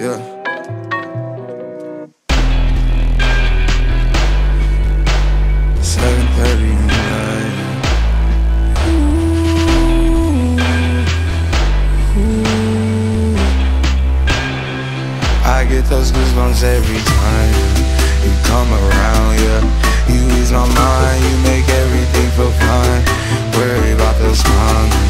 Yeah. I get those goosebumps every time you come around, yeah. You ease my mind, you make everything feel fine. Worry about those comments,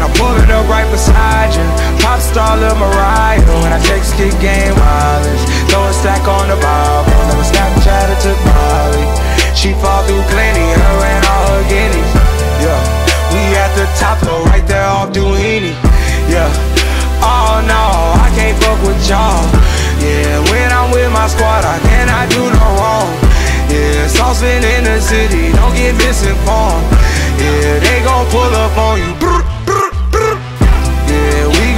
I pull pulling up right beside you, pop star Lil Mariah. When I text kick game wireless, throw a stack on the Bible. Never Snapchat or took Molly. She fall through plenty, her and all her guineas. Yeah, we at the top though, right there off Duini. Yeah, oh no, I can't fuck with y'all. Yeah, when I'm with my squad, I cannot do no wrong. Yeah, saucepan in the city, don't get misinformed. Yeah, they gon' pull up on you.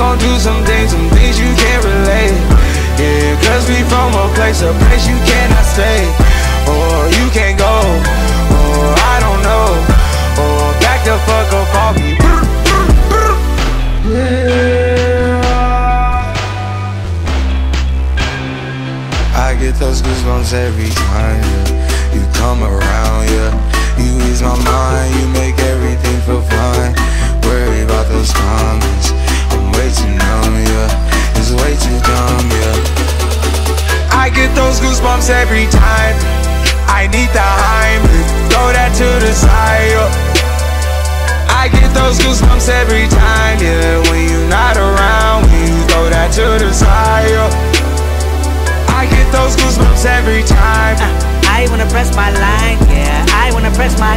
Gon' do some things, some things you can't relate. Yeah, cause we from a place, a place you cannot stay. Or you can't go, or I don't know. Or back the fuck up brr. Yeah. I get those goosebumps every time, yeah. You come around, yeah. You ease my mind, you make everything feel fine. Worry about those comments. I'm way too numb, yeah. It's way too dumb, yeah. I get those goosebumps every time. I need the Heimlich, throw that to the side. yeah. I get those goosebumps every time, yeah. When you're not around, when you throw that to the side. yeah. I get those goosebumps every time. Uh, I wanna press my line, yeah. I wanna press my.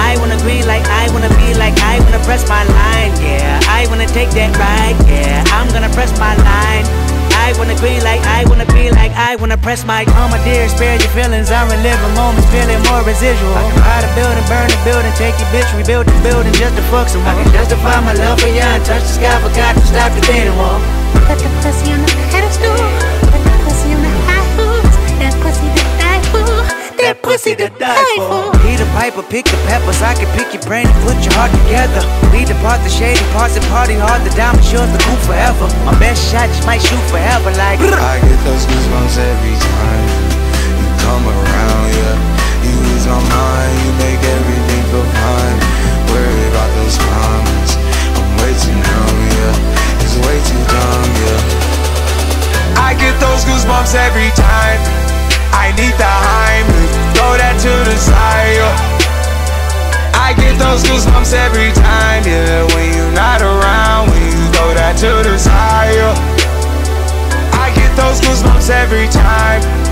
I wanna agree like I wanna be like I wanna press my line, yeah. I wanna take that ride, yeah. I'm gonna press my line. I wanna be like I wanna be like I wanna press my. Oh my dear, spare your feelings. I'm reliving moments, feeling more residual. I can buy the building, burn the building, take your bitch, rebuild the building just to fuck some. I can justify my love for you and touch the sky, forgot to stop the beating wall. Put the pussy on the pedestal. Put the pussy on the high horse. That pussy to die for. That pussy to die for. Piper, pick the peppers. I can pick your brain and put your heart together. We depart the shady parts and party hard. The diamond yours, the cool forever. My best shot just might shoot forever. Like, I get those goosebumps every time you come around, yeah. You ease my mind, you make everything feel fine. Worry about those comments. I'm way too numb, yeah. It's way too dumb, yeah. I get those goosebumps every time. I need the Heimlich, throw that to the side. yeah. I get those goosebumps every time, yeah. When you're not around, when you throw that to the side. yeah. I get those goosebumps every time.